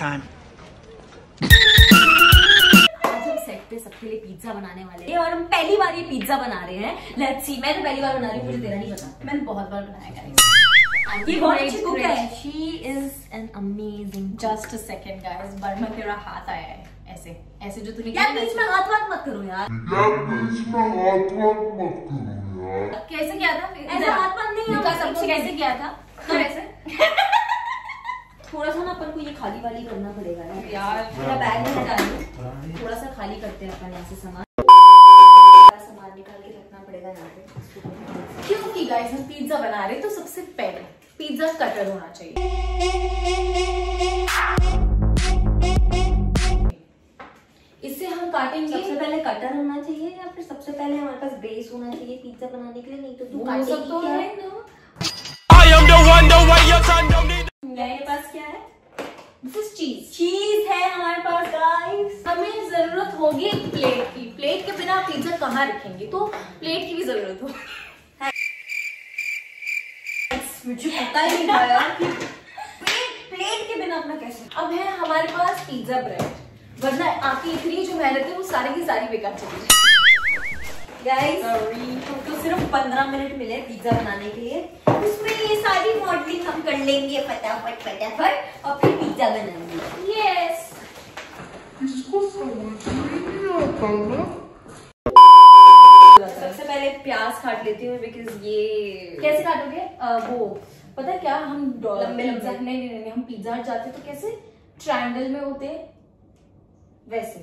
Time. आज हम set पे सबके लिए पिज्जा बनाने वाले हैं और हम पहली बार ये पिज्जा बना रहे हैं। लेट्स सी मैं तो पहली बार बना रही हूँ मुझे तेरा नहीं पता। मैंने बहुत बार बनाया ये बहुत अच्छी कुक है। She is an amazing just a second guys Burma तेरा हाथ आया है ऐसे। ऐसे जो तूने यार किया बीच में हाथ वाथ मत करो यार। कैसे किया था? ऐसा हाथ पाथ नहीं दिखा होगा, सबको पीछे कैसे किया था? तो ऐसे? थोड़ा सा ना अपन को ये खाली वाली करना पड़ेगा यार। पूरा बैग नहीं डालू थोड़ा सा खाली करते हैं अपन यहाँ से सामान। सामान निकाल के रखना पड़ेगा यहाँ पे। क्योंकि गाइस हम पिज्जा बना रहे तो सबसे पहले पिज्जा कटर होना चाहिए। इससे हम काटेंगे। सबसे पहले कटर होना चाहिए या फिर सबसे पहले हमारे पास बेस होना चाहिए पिज्जा बनाने के लिए? नहीं तो तू काटेगी तो क्या? है ना। I am the one, the way your son don't need. मेरे पास क्या है? दिस इज़ चीज़ चीज़ है हमारे पास गाइस हमें ज़रूरत होगी प्लेट की। प्लेट के बिना पिज्जा कहाँ रखेंगे? तो प्लेट की भी ज़रूरत होगी मुझे पता ही नहीं था यार प्लेट प्लेट के बिना अपना कैसे अब है हमारे पास पिज्जा ब्रेड वरना आपकी इतनी जो मेहनत है वो सारी की सारी बेकार चली गाइस Sorry. सिर्फ़ 15 मिनट मिले पिज्जा बनाने के लिए। उसमें ये सारी कर लेंगे फटाफट फटाफट और फिर पिज्जा बनाएँगे यस इसको सबसे पहले प्याज काट लेती हूँ बिकॉज़ ये कैसे काटोगे? वो। पता है क्या? हम लंबे पिज्जा लंबे। नहीं नहीं नहीं हम पिज्जा हट जाते तो कैसे? ट्रायंगल में होते वैसे।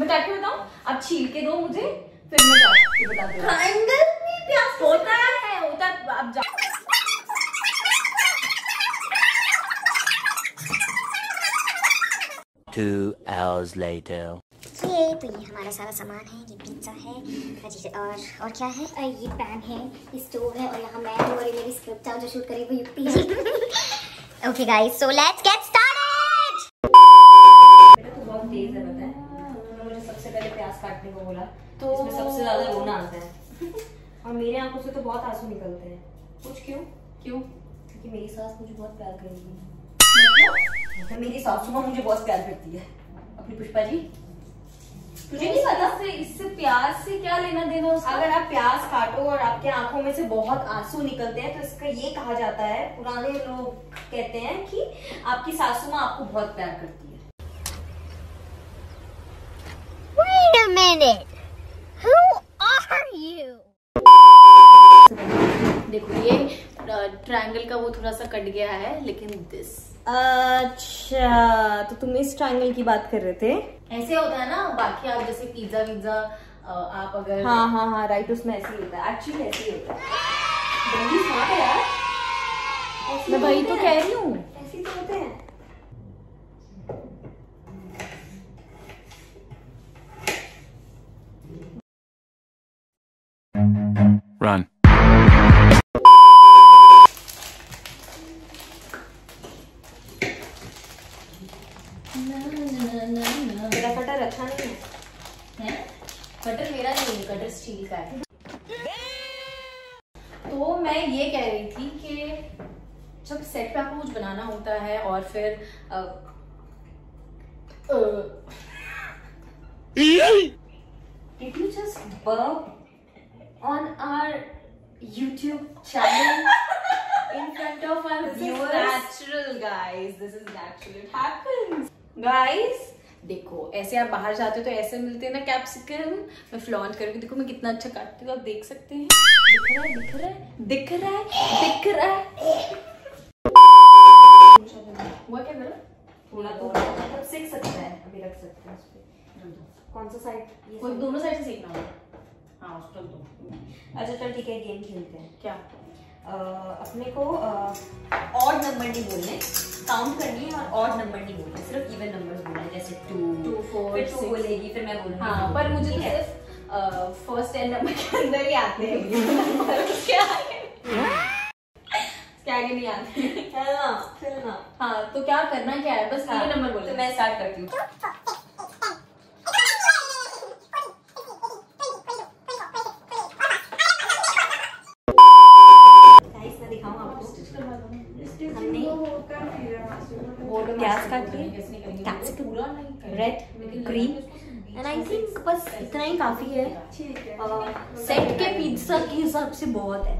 मैं काट के बताऊँ? आप छील के दो मुझे फिर मैं काट के बता दूँगा ट्रायंगल में प्याज होता है होता है, आप जा Two hours later. ये तो ये हमारा सारा सामान है ये पिज्जा है और और क्या है? और ये पैन है ये स्टोव है और यहाँ मैं और ये मेरी स्क्रिप्ट है जो शूट करी वो यूपी है। Okay guys so let's get started तो बहुत तेज है पता है? उन्होंने मुझे सबसे पहले प्याज काटने को बोला तो- तो इसमें सबसे ज़्यादा रोना आता है। और मेरे आँखों से तो बहुत आँसू निकलते हैं। कुछ क्यों? क्यों? क्योंकि मेरी सास मुझे बहुत प्यार करेगी मतलब मेरी सासू माँ मुझे बहुत प्यार करती है अपनी पुष्पा जी तुझे नहीं पता इससे इससे प्यार से क्या लेना देना उसका अगर आप प्याज काटो और आपके आँखों में से बहुत आँसू निकलते हैं तो इसका ये कहा जाता है पुराने लोग कहते हैं कि आपकी सासू माँ आपको बहुत प्यार करती है Wait a minute. Who are you? देखो ये ट्रायंगल का वो थोड़ा सा कट गया है लेकिन दिस अच्छा तो तुम इस ट्रायंगल की बात कर रहे थे? ऐसे होता है ना बाकी आप जैसे पिज्जा विज्जा आप अगर हाँ हाँ हाँ राइट उसमें ऐसे ही होता है। एक्चुअली ऐसे ही होता है। मैं होते तो कह रही हूँ। ऐसे तो होते हैं। Run. मेरा कटर अच्छा नहीं है है कटर मेरा नहीं है कटर स्टील का है तो मैं ये कह रही थी कि जब सेट पे आपको कुछ बनाना होता है और फिर you just work on our YouTube channel in front of our viewer natural guys this is natural it happens guys देखो ऐसे आप बाहर जाते हो तो ऐसे मिलते हैं ना कैप्सिकम मैं फ्लॉन्ट करूँगी देखो मैं कितना अच्छा काटती हूँ आप देख सकते हैं। दिख रहा है दिख रहा है दिख रहा है दिख रहा है। हुआ क्या मेरा थोड़ा तो मतलब सीख सकता है अभी रख सकते हैं उस पे। कौन सा साइड कोई दोनों साइड से सीखना होगा? हाँ उस तक दो अच्छा चल ठीक है गेम खेलते हैं। क्या? अपने को ऑड नंबर नहीं बोलने काउंट करनी है और ऑड नंबर नहीं बोलने सिर्फ़ इवन नंबर्स बोलने हैं, जैसे टू Two, four, फिर टू बोलेगी फिर मैं बोलूँगी हाँ पर मुझे तो सिर्फ़ फ़र्स्ट टेन नंबर के अंदर ही आते हैं। आगे नहीं आते। खेलना खेलना। हाँ तो क्या करना क्या है? बस ये नंबर तो बोले मैं स्टार्ट करती हूँ Guys, मैं दिखाऊँ आपको हमने बोर्ड में प्याज काट लिए capsicum. Red cream and I think बस इतना ही काफ़ी है सेट के पिज्जा के हिसाब से बहुत है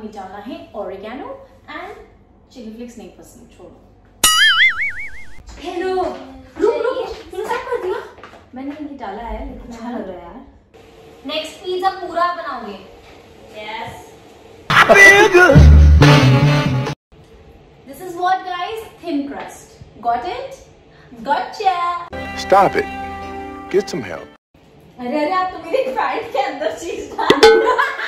हमें डालना है ओरिगेनो एंड चिली फ्लेक्स नहीं पसंद छोड़ो। हेलो रुक रुक तूने सब कर दिया? मैंने ये डाला है लेकिन अच्छा लग रहा है यार। नेक्स्ट पिज्जा पूरा बनाओगे? Yes this is what guys thin crust got it gotcha Stop it. Get some help. अरे अरे आप तो मेरे पैंट के अंदर चीज़ डाल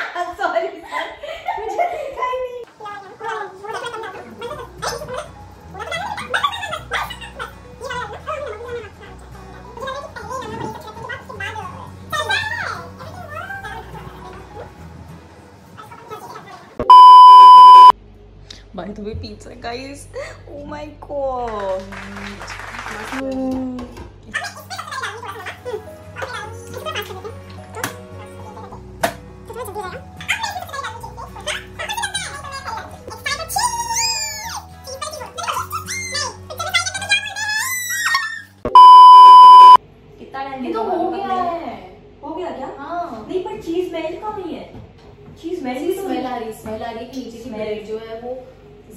The way, pizza, guys. Oh my god.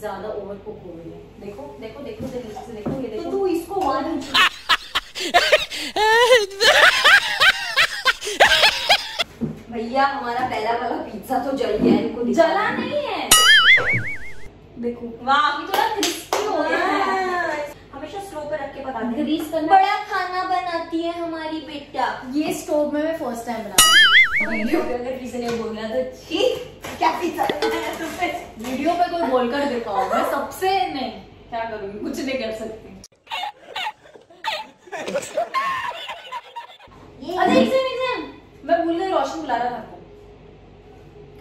ज़्यादा ओवर कुक हो गई है। देखो देखो देखो जरा नीचे से देखो ये देखो। तो तू इसको वन भैया हमारा पहला वाला पिज्जा तो जल गया इनको जला नहीं है। देखो। वाह अभी थोड़ा क्रिस्पी हो गया है। हमेशा स्लो पे रख के पकाते ग्रीस करना। बड़ा खाना बनाती है हमारी बेटा। ये स्टोव में मैं फ़र्स्ट टाइम बना रही हूँ। वीडियो पे अगर किसी ने बोला तो छी क्या पिज्जा वीडियो पे कोई बोलकर दिखाओ मैं सबसे नहीं क्या करूँगी कुछ नहीं कर सकती। अरे एक मैं भूल गई रोशन बुला रहा था आपको।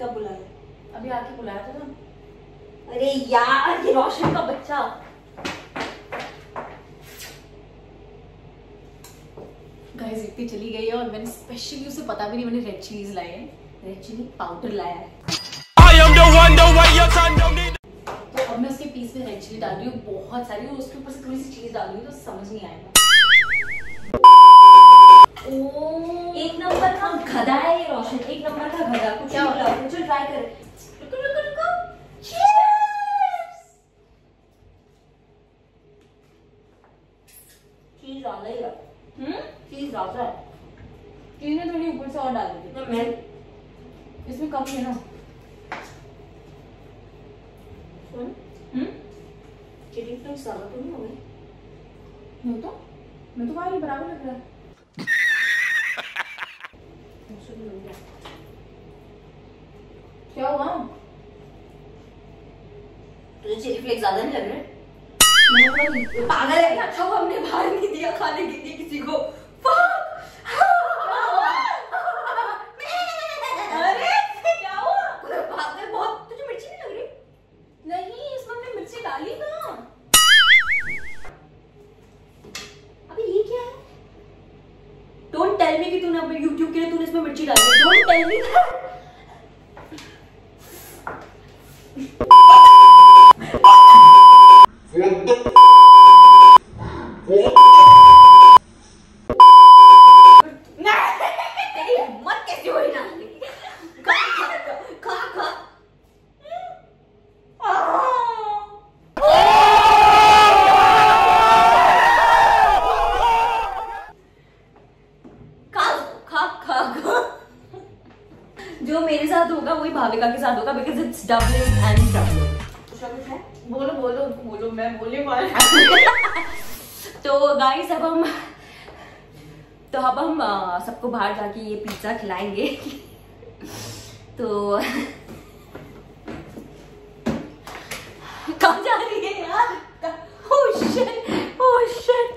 कब बुलाया अभी आके बुलाया था ना। अरे यार ये रोशन का बच्चा। गाइस इतनी चली गई है और मैंने स्पेशली उसे पता भी नहीं मैंने रेड चिलीज लाए हैं। रेड चिली पाउडर लाया है। तो अब मैं उसके पीस में रेड चिली डाल रही हूँ बहुत सारी और उसके ऊपर से थोड़ी सी चीज़ डाल रही हूँ तो समझ नहीं आएगा एक नंबर का गधा है ये रोशन एक नंबर का गधा कुछ क्या नहीं होता है? बुलाओ चलो ट्राई कर। रुको रुको रुको। चीज़ ज़्यादा ही हम्म? चीज़ ज़्यादा है चीज़ में थोड़ी ऊपर से और डाल दी। मैं इसमें कम है ना। सुन हम्म ज़्यादा तो नहीं हो गई नहीं तो मैं तो खाली बराबर लग रहा है मुझसे भी हो गया क्या हुआ तुझे चिली फ्लेक्स ज़्यादा नहीं लग रहे पागल है क्या हमने बाहर नहीं दिया खाने के लिए किसी को वही भाविका के साथ होगा because it's doubling and troubling है बोलो बोलो बोलो मैं बोलने वाली तो गाइस अब हम तो अब हम सबको बाहर जाके ये पिज्जा खिलाएँगे तो कहाँ जा रही है यार Oh shit! Oh shit!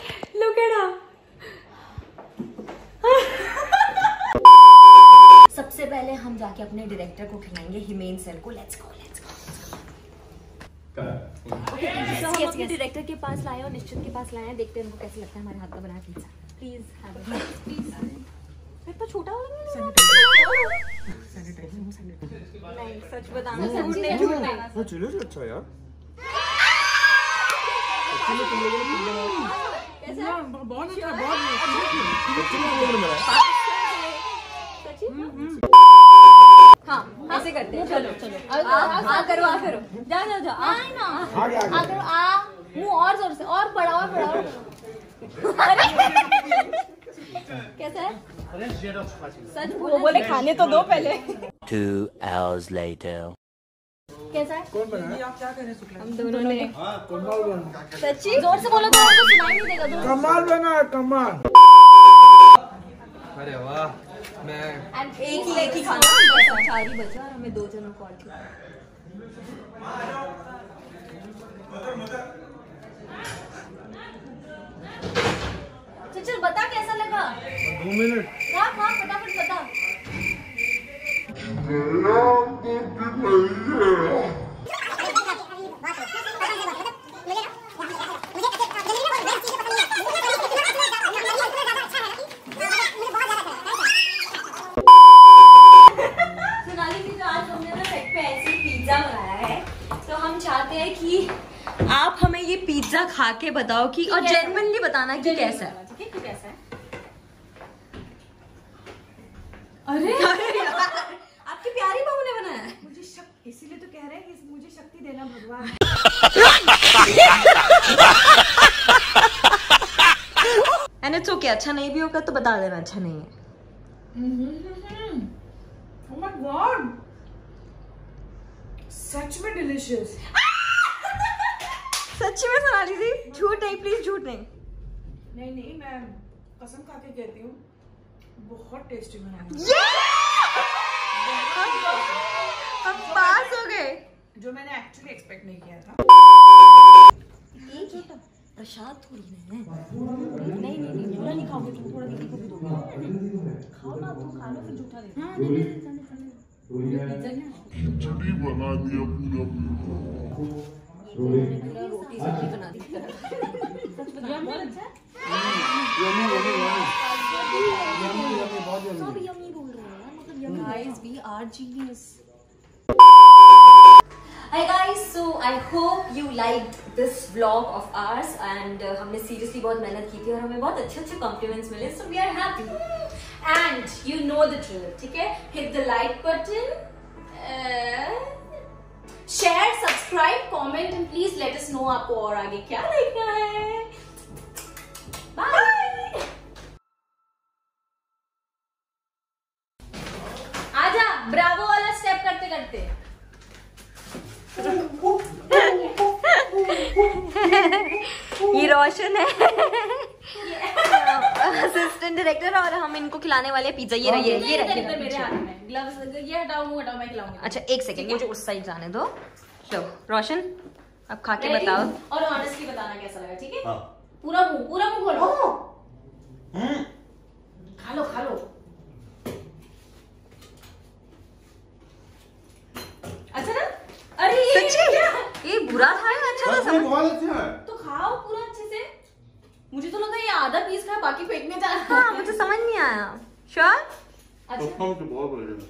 Look at her! सबसे पहले हम जाके अपने डायरेक्टर को खिलाएँगे हिमेन सर को। लेट्स गो लेट्स गो अपने डायरेक्टर के पास लाए और निश्चित के पास लाए। देखते हैं उनको कैसे लगता है हमारे हाथ का बनाया पिज्जा प्लीज़ प्लीज़ तो छोटा हो नहीं सच बताना झूठ नहीं झूठ नहीं चलो अच्छा यार। बहुत अच्छा बहुत हाँ ऐसे करते हैं। चलो चलो। आ आ करो आ करो। जाओ आ ना। आ करो आ मुँह और ज़ोर से और बड़ा और बड़ा और कैसा है? सच बोलो बोले खाने तो दो पहले। Two hours later. कैसा है? कौन बनाया आप क्या कर रहे हैं हम दोनों ने। कमाल बना सच्ची? ज़ोर से बोलो तो आपको सुनाई नहीं देगा कमाल बना है कमाल। अरे वाह। मैं एक लेग ही खाना चार ही बचा और हमें दो जनों को और चल चल बता कैसा लगा? दो मिनट। खा खा फटाफट बता सोनाली जी जो आज हमने ना सेट पे ऐसे ही पिज्जा बनाया है तो हम चाहते हैं कि आप हमें ये पिज्जा खा के बताओ कि और जेन्युइनली बताना कि कैसा है। ठीक है कि कैसा है? अरे! आपकी प्यारी बहू ने बनाया है। मुझे शक इसीलिए तो कह रहे हैं कि मुझे शक्ति देना भगवान। एंड इट्स ओके अच्छा नहीं भी होगा तो बता देना अच्छा नहीं है। ओह माय गॉड सच में डिलीशियस सच्ची में सोनाली जी झूठ नहीं प्लीज़ झूठ नहीं। नहीं नहीं मैं कसम खा के कहती हूँ बहुत टेस्टी बना है। हम पास हो गए। जो मैंने एक्चुअली एक्सपेक्ट नहीं किया था। प्रसाद थोड़ी नहीं है। नहीं नहीं नहीं नहीं खाओगे तुम थोड़ा दीदी को भी दोगे खाओ ना तुम खा लो फिर जूठा दे हाँ नहीं नहीं बना दिया पूरा पूरा this blog of ours and हमने सीरियसली बहुत मेहनत की थी और हमें बहुत अच्छे अच्छे कॉम्प्लीमेंट्स मिले so we are happy and you know the thrill ठीक है? Hit the like button share subscribe comment and please let us know आपको और आगे क्या देखना है। ये रोशन है. असिस्टेंट डायरेक्टर और हम इनको खिलाने वाले पिज्जा ये रही है ये रही है मेरे हाथ में। ग्लव्स ये हटाओ मुँह हटाओ मैं खिलाऊँगी। अच्छा एक सेकंड मुझे उस साइड जाने दो। लो रोशन अब खा के बताओ। और ऑनेस्टली बताना कैसा लगा ठीक है? पूरा मुँह पूरा मुँह खोलो। खा लो खा लो अच्छा ना? अरे ये ये बुरा था या अच्छा था समझ? बहुत अच्छा है। तो खाओ पूरा मुझे तो लगा ये आधा पीस का बाकी फेंकने जा रहा हाँ मुझे समझ नहीं आया। श्योर अच्छा। बहुत बढ़िया।